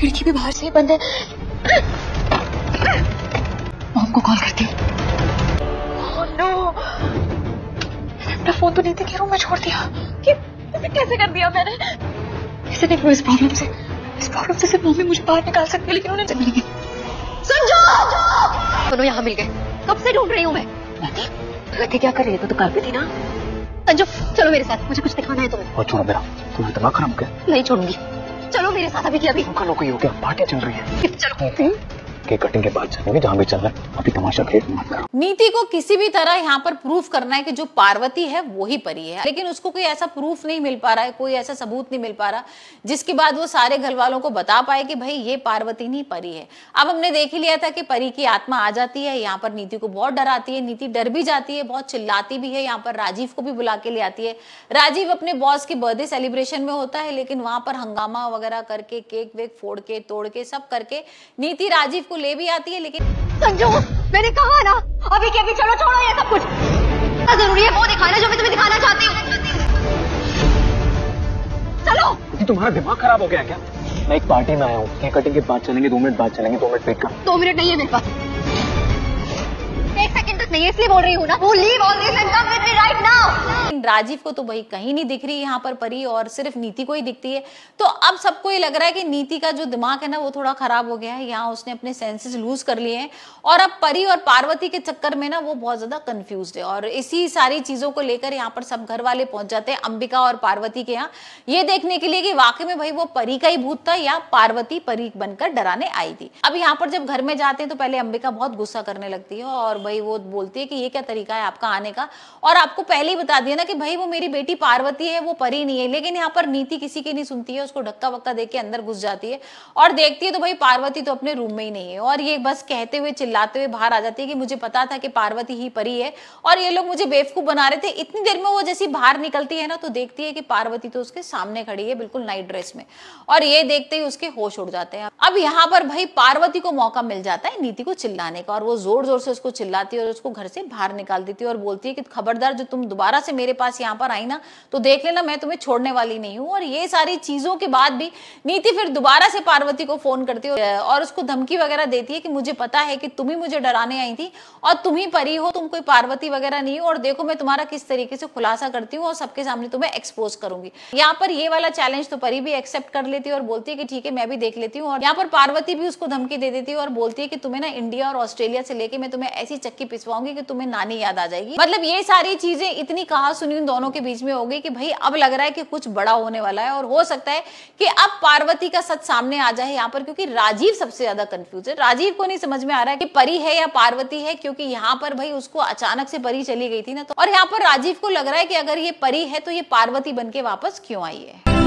खिड़की भी बाहर से ही बंद है। मॉम को कॉल करती हूँ। Oh no! अपना फ़ोन तो नीति के रूम में छोड़ दिया। कि कैसे कर दिया मैंने? ऐसे नहीं हुआ इस प्रॉब्लम से। इस प्रॉब्लम से सिर्फ़ मम्मी मुझे बाहर निकाल सकती है लेकिन उन्हें मिल गई संजू दोनों यहाँ मिल गए। कब से ढूंढ रही हूँ मैं? वैसे क्या कर रही है? तो कल भी थी ना? संजू चलो मेरे साथ मुझे कुछ दिखाना है तुम्हें। और छोड़ो मेरा। तुम्हारा दिमाग खराब हो गया नहीं छोड़ूँगी। चलो मेरे साथ अभी की अभी। कोई हो गया पार्टी चल रही है। चलो। केक कटिंग के बाद चलेंगे, जहाँ भी चलना है। अभी तमाशा क्रिएट मत करो। नीति को किसी भी तरह यहाँ पर प्रूफ करना है कि जो पार्वती है, वो ही परी है। लेकिन उसको कोई ऐसा प्रूफ नहीं मिल पा रहा है, कोई ऐसा सबूत नहीं मिल पा रहा, जिसके बाद वो सारे घर वालों को बता पाए कि भाई, ये पार्वती नहीं, परी है। अब हमने देख ही लिया था कि परी की आत्मा आ जाती है, यहाँ पर नीति को बहुत डराती है, नीति डर भी जाती है, बहुत चिल्लाती भी है, यहाँ पर राजीव को भी बुला के ले आती है। राजीव अपने बॉस की बर्थडे सेलिब्रेशन में होता है, लेकिन वहाँ पर हंगामा वगैरह करके केक वेक फोड़ के, तोड़ के, सब करके, नीति राजीव को ले भी आती है लेकिन संजू मैंने कहा ना अभी के अभी चलो छोड़ो ये सब कुछ। ज़रूरी है वो दिखाना जो मैं तुम्हें दिखाना चाहती हूँ। चलो। तुम्हारा दिमाग खराब हो गया क्या? मैं एक पार्टी में आया हूँ। केक कटिंग के बाद चलेंगे दो मिनट बाद चलेंगे दो मिनट वेट कर। दो मिनट नहीं है मेरे पास। है इसलिए बोल रही हूँ ना। वो leave all this and come with me right now Rajiv को तो भाई कहीं नहीं दिख रही यहाँ पर परी, और सिर्फ़ नीति को ही दिखती है। तो अब सबको ये लग रहा है कि नीति का जो दिमाग है ना, वो थोड़ा खराब हो गया है। यहाँ उसने अपने सेंसेस लूज कर लिए हैं। और अब परी और पार्वती के चक्कर में ना, वो बहुत ज़्यादा कंफ्यूज है। और इसी सारी चीज़ों को लेकर यहाँ पर सब घर वाले पहुँच जाते हैं, अंबिका और पार्वती के यहाँ। ये देखने के लिए कि वाकई में भाई वो परी का ही भूत था, या पार्वती परी बनकर डराने आई थी। अब यहाँ पर जब घर में जाते हैं तो पहले अंबिका बहुत गुस्सा करने लगती है, और भाई वो बोलती है कि ये क्या तरीका है आपका आने का? और आपको पहले ही बता दिया ना कि भाई वो मेरी बेटी पार्वती है, वो परी नहीं है, लेकिन यहाँ पर नीति किसी की नहीं सुनती है, उसको धक्का वक्का दे के अंदर घुस जाती है और देखती है तो भाई पार्वती तो अपने रूम में ही नहीं है और ये बस कहते हुए, चिल्लाते हुए बाहर आ जाती है कि मुझे पता था कि पार्वती ही परी है और ये लोग मुझे बेवकूफ़ बना रहे थे। इतनी देर में वो जैसी बाहर निकलती है ना तो देखती है कि पार्वती तो उसके सामने खड़ी है बिल्कुल नाइट ड्रेस में और ये देखते ही उसके होश उड़ जाते हैं। अब यहाँ पर भाई पार्वती को मौका मिल जाता है नीति को चिल्लाने का और वो ज़ोर ज़ोर से उसको चिल्लाती है और उसको घर से बाहर निकाल देती है और बोलती है कि खबरदार, जो तुम दोबारा से मेरे पास यहाँ पर आई ना तो देख लेना, मैं तुम्हें छोड़ने वाली नहीं हूँ। और ये सारी चीज़ों के बाद भी नीति फिर दोबारा से पार्वती को फ़ोन करती है और उसको धमकी वगैरह देती है कि मुझे पता है कि तुम ही मुझे डराने आई थी और तुम ही परी हो, तुम कोई पार्वती वगैरह नहीं हो और देखो मैं तुम्हारा किस तरीके से खुलासा करती हूँ और सबके सामने तुम्हें एक्सपोज करूँगी। यहाँ पर ये वाला चैलेंज तो परी भी एक्सेप्ट कर लेती है और बोलती है कि ठीक है, मैं भी देख लेती हूँ। और यहाँ पर पार्वती भी उसको धमकी दे देती है और बोलती है कि तुम्हें ना इंडिया और ऑस्ट्रेलिया से लेके मैं तुम्हें ऐसी चक्की पिसवाऊँगी कि तुम्हें नानी याद आ जाएगी। मतलब ये सारी चीज़ें इतनी कहा सुनी दोनों के बीच में हो गई कि भाई अब लग रहा है कि कुछ बड़ा होने वाला है और हो सकता है कि अब पार्वती का सच सामने आ जाए यहाँ पर, क्योंकि राजीव सबसे ज़्यादा कंफ्यूज है। राजीव को नहीं समझ में आ रहा है कि परी है या पार्वती है, क्योंकि यहाँ पर भाई उसको अचानक से परी चली गई थी ना तो। और यहाँ पर राजीव को लग रहा है कि अगर ये परी है तो ये पार्वती बन के वापस क्यों आई है?